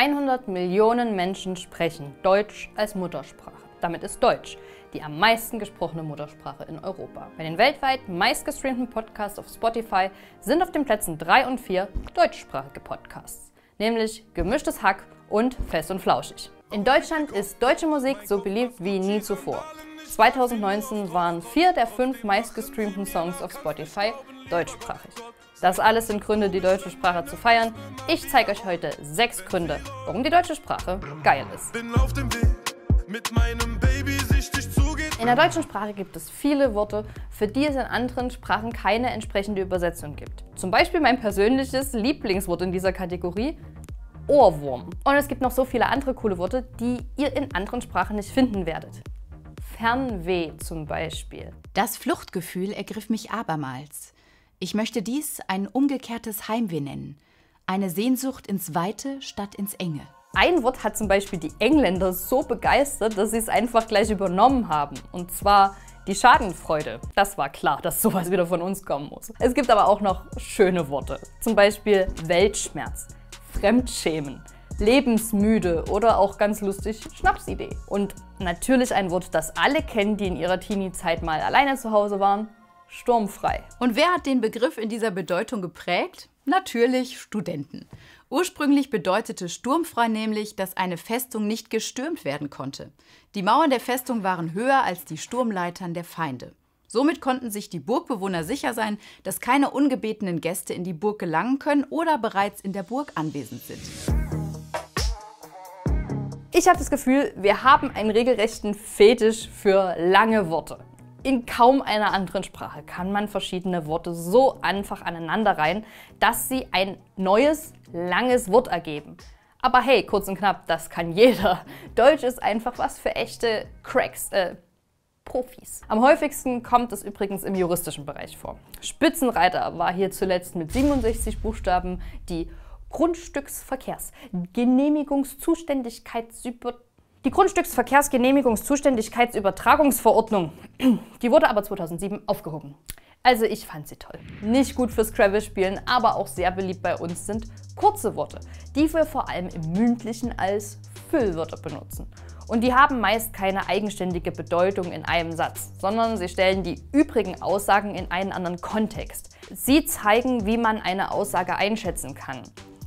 100 Millionen Menschen sprechen Deutsch als Muttersprache. Damit ist Deutsch die am meisten gesprochene Muttersprache in Europa. Bei den weltweit meistgestreamten Podcasts auf Spotify sind auf den Plätzen 3 und 4 deutschsprachige Podcasts, nämlich Gemischtes Hack und Fest und Flauschig. In Deutschland ist deutsche Musik so beliebt wie nie zuvor. 2019 waren vier der fünf meistgestreamten Songs auf Spotify deutschsprachig. Das alles sind Gründe, die deutsche Sprache zu feiern. Ich zeige euch heute sechs Gründe, warum die deutsche Sprache geil ist. In der deutschen Sprache gibt es viele Worte, für die es in anderen Sprachen keine entsprechende Übersetzung gibt. Zum Beispiel mein persönliches Lieblingswort in dieser Kategorie, Ohrwurm. Und es gibt noch so viele andere coole Worte, die ihr in anderen Sprachen nicht finden werdet. Fernweh zum Beispiel. Das Fluchtgefühl ergriff mich abermals. Ich möchte dies ein umgekehrtes Heimweh nennen. Eine Sehnsucht ins Weite statt ins Enge. Ein Wort hat zum Beispiel die Engländer so begeistert, dass sie es einfach gleich übernommen haben. Und zwar die Schadenfreude. Das war klar, dass sowas wieder von uns kommen muss. Es gibt aber auch noch schöne Worte. Zum Beispiel Weltschmerz, Fremdschämen, lebensmüde oder auch ganz lustig Schnapsidee. Und natürlich ein Wort, das alle kennen, die in ihrer Teenie-Zeit mal alleine zu Hause waren, sturmfrei. Und wer hat den Begriff in dieser Bedeutung geprägt? Natürlich Studenten. Ursprünglich bedeutete sturmfrei nämlich, dass eine Festung nicht gestürmt werden konnte. Die Mauern der Festung waren höher als die Sturmleitern der Feinde. Somit konnten sich die Burgbewohner sicher sein, dass keine ungebetenen Gäste in die Burg gelangen können oder bereits in der Burg anwesend sind. Ich habe das Gefühl, wir haben einen regelrechten Fetisch für lange Worte. In kaum einer anderen Sprache kann man verschiedene Worte so einfach aneinanderreihen, dass sie ein neues, langes Wort ergeben. Aber hey, kurz und knapp, das kann jeder. Deutsch ist einfach was für echte Cracks, äh, Profis. Am häufigsten kommt es übrigens im juristischen Bereich vor. Spitzenreiter war hier zuletzt mit 67 Buchstaben die Grundstücksverkehrs, Genehmigungszuständigkeitsüber die Grundstücksverkehrsgenehmigungszuständigkeitsübertragungsverordnung, die wurde aber 2007 aufgehoben. Also ich fand sie toll. Nicht gut fürs Scrabble-Spielen, aber auch sehr beliebt bei uns sind kurze Worte, die wir vor allem im Mündlichen als Füllwörter benutzen. Und die haben meist keine eigenständige Bedeutung in einem Satz, sondern sie stellen die übrigen Aussagen in einen anderen Kontext. Sie zeigen, wie man eine Aussage einschätzen kann.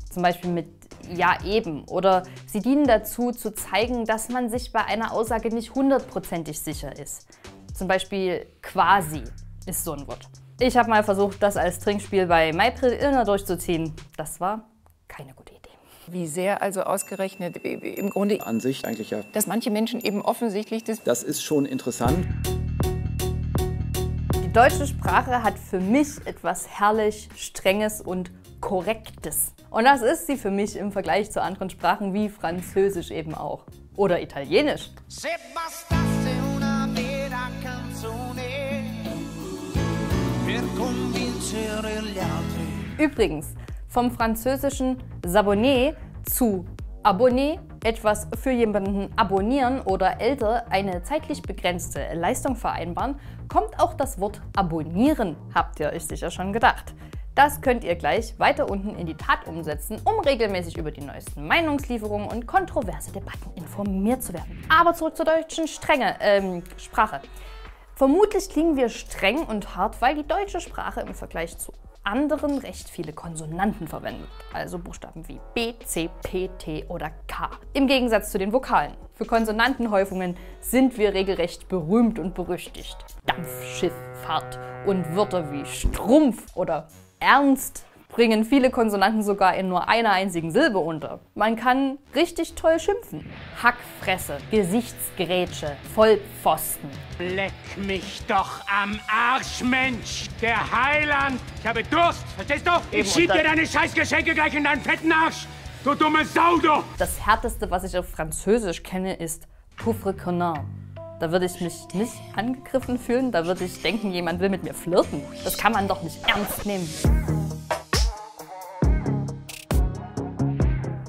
Zum Beispiel mit ja eben. Oder sie dienen dazu, zu zeigen, dass man sich bei einer Aussage nicht hundertprozentig sicher ist. Zum Beispiel quasi ist so ein Wort. Ich habe mal versucht, das als Trinkspiel bei MyPril Illner durchzuziehen. Das war keine gute Idee. Wie sehr also ausgerechnet im Grunde an sich eigentlich ja. Dass manche Menschen eben offensichtlich das. Das ist schon interessant. Die deutsche Sprache hat für mich etwas herrlich Strenges und Korrektes. Und das ist sie für mich im Vergleich zu anderen Sprachen wie Französisch eben auch. Oder Italienisch. Übrigens, vom französischen Sabonné zu Abonné, etwas für jemanden abonnieren oder älter eine zeitlich begrenzte Leistung vereinbaren, kommt auch das Wort abonnieren, habt ihr euch sicher schon gedacht. Das könnt ihr gleich weiter unten in die Tat umsetzen, um regelmäßig über die neuesten Meinungslieferungen und kontroverse Debatten informiert zu werden. Aber zurück zur deutschen Strenge, ähm, Sprache. Vermutlich klingen wir streng und hart, weil die deutsche Sprache im Vergleich zu anderen recht viele Konsonanten verwendet, also Buchstaben wie B, C, P, T oder K. Im Gegensatz zu den Vokalen. Für Konsonantenhäufungen sind wir regelrecht berühmt und berüchtigt. Dampfschifffahrt und Wörter wie Strumpf oder Ernst bringen viele Konsonanten sogar in nur einer einzigen Silbe unter. Man kann richtig toll schimpfen. Hackfresse, Gesichtsgrätsche, Vollpfosten. Leck mich doch am Arsch, Mensch! Der Heiland! Ich habe Durst, verstehst du? Ich schieb dir deine Scheißgeschenke gleich in deinen fetten Arsch! Du dumme Sau, du! Das härteste, was ich auf Französisch kenne, ist Pauvre Connard. Da würde ich mich nicht angegriffen fühlen, da würde ich denken, jemand will mit mir flirten. Das kann man doch nicht ernst nehmen.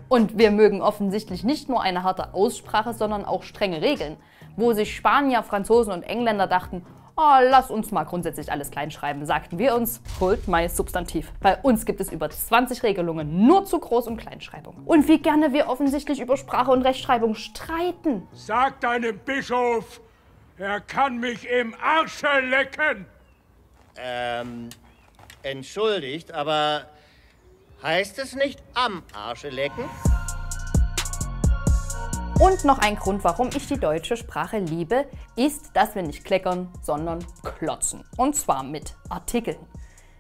Und wir mögen offensichtlich nicht nur eine harte Aussprache, sondern auch strenge Regeln. Wo sich Spanier, Franzosen und Engländer dachten, Oh, lass uns mal grundsätzlich alles kleinschreiben, sagten wir uns, holt my Substantiv. Bei uns gibt es über 20 Regelungen nur zu Groß- und Kleinschreibung. Und wie gerne wir offensichtlich über Sprache und Rechtschreibung streiten. Sag deinem Bischof, er kann mich im Arsche lecken. Ähm, entschuldigt, aber heißt es nicht am Arsche lecken? Und noch ein Grund, warum ich die deutsche Sprache liebe, ist, dass wir nicht kleckern, sondern klotzen. Und zwar mit Artikeln.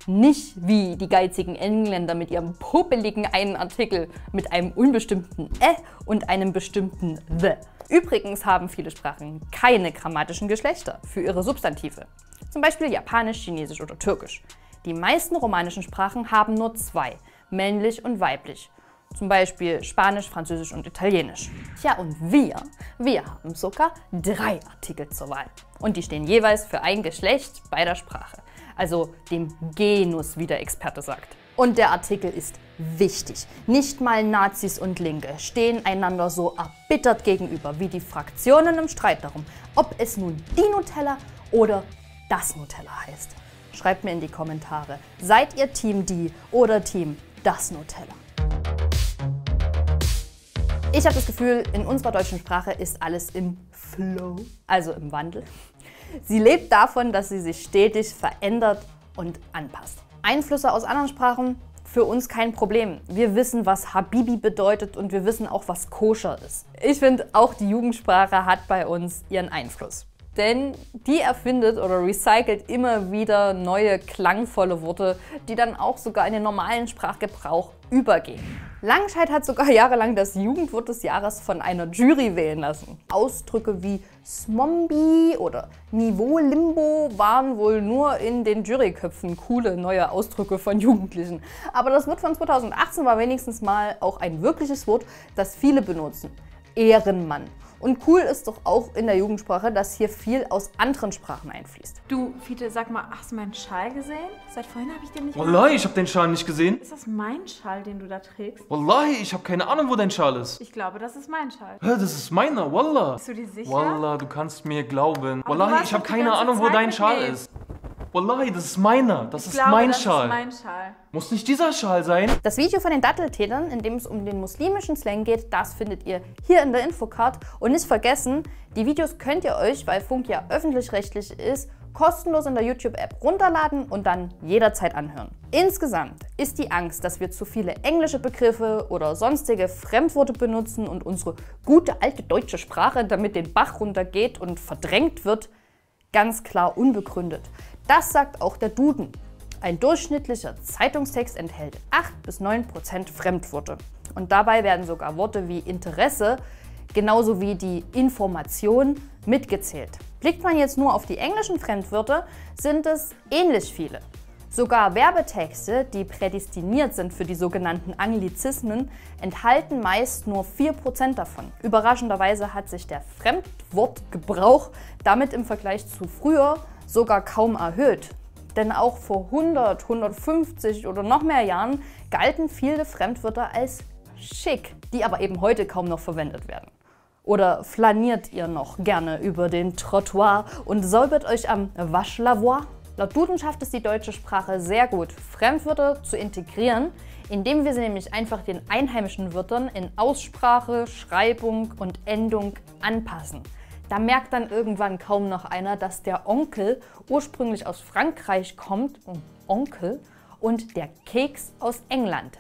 Nicht wie die geizigen Engländer mit ihrem puppeligen einen Artikel mit einem unbestimmten Ä und einem bestimmten The. Übrigens haben viele Sprachen keine grammatischen Geschlechter für ihre Substantive. Zum Beispiel Japanisch, Chinesisch oder Türkisch. Die meisten romanischen Sprachen haben nur zwei, männlich und weiblich. Zum Beispiel Spanisch, Französisch und Italienisch. Tja, und wir, wir haben sogar drei Artikel zur Wahl. Und die stehen jeweils für ein Geschlecht bei der Sprache. Also dem Genus, wie der Experte sagt. Und der Artikel ist wichtig. Nicht mal Nazis und Linke stehen einander so erbittert gegenüber wie die Fraktionen im Streit darum, ob es nun die Nutella oder das Nutella heißt. Schreibt mir in die Kommentare, seid ihr Team die oder Team das Nutella? Ich habe das Gefühl, in unserer deutschen Sprache ist alles im Flow, also im Wandel. Sie lebt davon, dass sie sich stetig verändert und anpasst. Einflüsse aus anderen Sprachen für uns kein Problem. Wir wissen, was Habibi bedeutet und wir wissen auch, was koscher ist. Ich finde, auch die Jugendsprache hat bei uns ihren Einfluss. Denn die erfindet oder recycelt immer wieder neue klangvolle Worte, die dann auch sogar in den normalen Sprachgebrauch übergehen. Langscheid hat sogar jahrelang das Jugendwort des Jahres von einer Jury wählen lassen. Ausdrücke wie Smombi oder Niveau Limbo waren wohl nur in den Juryköpfen coole neue Ausdrücke von Jugendlichen. Aber das Wort von 2018 war wenigstens mal auch ein wirkliches Wort, das viele benutzen. Ehrenmann. Und cool ist doch auch in der Jugendsprache, dass hier viel aus anderen Sprachen einfließt. Du, Fiete, sag mal, hast du meinen Schal gesehen? Seit vorhin habe ich den nicht Wallahi, ich habe den Schal nicht gesehen. Ist das mein Schal, den du da trägst? Wallahi, ich habe keine Ahnung, wo dein Schal ist. Ich glaube, das ist mein Schal. Hä, das ist meiner, Wallah. Bist du dir sicher? Wallah, du kannst mir glauben. Aber Wallahi, ich habe keine Ahnung, wo dein Schal ist. Wallahi, das ist meiner. Das Ich ist glaube, mein das Schal. ist mein Schal. Muss nicht dieser Schal sein? Das Video von den Datteltätern, in dem es um den muslimischen Slang geht, das findet ihr hier in der Infocard. Und nicht vergessen, die Videos könnt ihr euch, weil Funk ja öffentlich-rechtlich ist, kostenlos in der YouTube-App runterladen und dann jederzeit anhören. Insgesamt ist die Angst, dass wir zu viele englische Begriffe oder sonstige Fremdworte benutzen und unsere gute alte deutsche Sprache damit den Bach runtergeht und verdrängt wird, ganz klar unbegründet. Das sagt auch der Duden. Ein durchschnittlicher Zeitungstext enthält 8 bis 9 Prozent Fremdworte. Und dabei werden sogar Worte wie Interesse genauso wie die Information mitgezählt. Blickt man jetzt nur auf die englischen Fremdwörter, sind es ähnlich viele. Sogar Werbetexte, die prädestiniert sind für die sogenannten Anglizismen, enthalten meist nur 4% davon. Überraschenderweise hat sich der Fremdwortgebrauch damit im Vergleich zu früher sogar kaum erhöht. Denn auch vor 100, 150 oder noch mehr Jahren galten viele Fremdwörter als schick, die aber eben heute kaum noch verwendet werden. Oder flaniert ihr noch gerne über den Trottoir und säubert euch am Waschlavoir? Laut Duden schafft es die deutsche Sprache sehr gut, Fremdwörter zu integrieren, indem wir sie nämlich einfach den einheimischen Wörtern in Aussprache, Schreibung und Endung anpassen. Da merkt dann irgendwann kaum noch einer, dass der Onkel ursprünglich aus Frankreich kommt, Onkel, und der Keks aus England,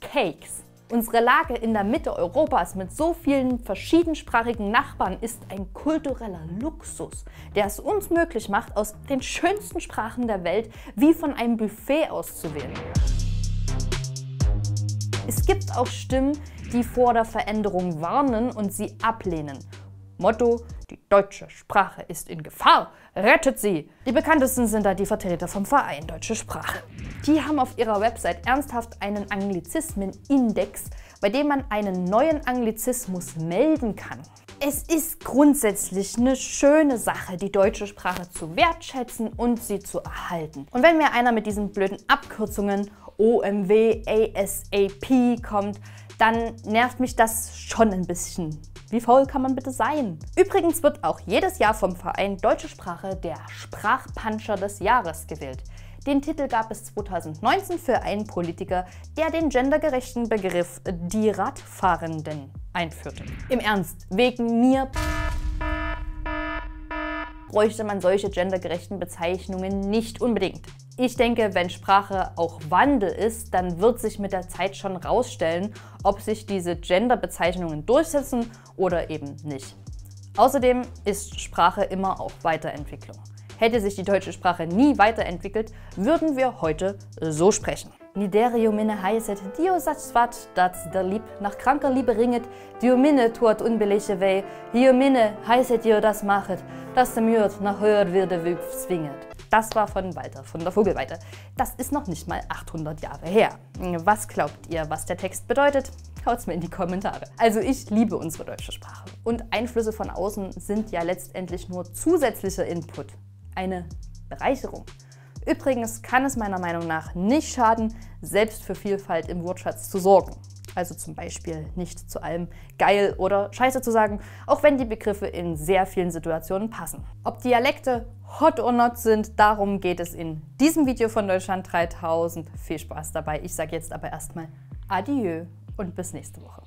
Cakes. Unsere Lage in der Mitte Europas mit so vielen verschiedensprachigen Nachbarn ist ein kultureller Luxus, der es uns möglich macht, aus den schönsten Sprachen der Welt wie von einem Buffet auszuwählen. Es gibt auch Stimmen, die vor der Veränderung warnen und sie ablehnen. Motto, deutsche Sprache ist in Gefahr, rettet sie. Die bekanntesten sind da die Vertreter vom Verein Deutsche Sprache. Die haben auf ihrer Website ernsthaft einen Anglizismen-Index, bei dem man einen neuen Anglizismus melden kann. Es ist grundsätzlich eine schöne Sache, die deutsche Sprache zu wertschätzen und sie zu erhalten. Und wenn mir einer mit diesen blöden Abkürzungen OMW, ASAP kommt, dann nervt mich das schon ein bisschen. Wie faul kann man bitte sein? Übrigens wird auch jedes Jahr vom Verein Deutsche Sprache der Sprachpuncher des Jahres gewählt. Den Titel gab es 2019 für einen Politiker, der den gendergerechten Begriff die Radfahrenden einführte. Im Ernst, wegen mir bräuchte man solche gendergerechten Bezeichnungen nicht unbedingt. Ich denke, wenn Sprache auch Wandel ist, dann wird sich mit der Zeit schon rausstellen, ob sich diese Genderbezeichnungen durchsetzen oder eben nicht. Außerdem ist Sprache immer auf Weiterentwicklung. Hätte sich die deutsche Sprache nie weiterentwickelt, würden wir heute so sprechen. Niderio minne heiset, Dio sat dat der Lieb nach kranker Liebe ringet, Dio minne tuat unbeliche weh, Dio minne heiset Dio das machet, dass der Mürt nach höher würde zwinget. Das war von Walter von der Vogelweite. Das ist noch nicht mal 800 Jahre her. Was glaubt ihr, was der Text bedeutet? Haut's mir in die Kommentare. Also ich liebe unsere deutsche Sprache. Und Einflüsse von außen sind ja letztendlich nur zusätzlicher Input eine Bereicherung. Übrigens kann es meiner Meinung nach nicht schaden, selbst für Vielfalt im Wortschatz zu sorgen. Also zum Beispiel nicht zu allem geil oder scheiße zu sagen, auch wenn die Begriffe in sehr vielen Situationen passen. Ob Dialekte hot or not sind, darum geht es in diesem Video von Deutschland 3000. Viel Spaß dabei. Ich sage jetzt aber erstmal Adieu und bis nächste Woche.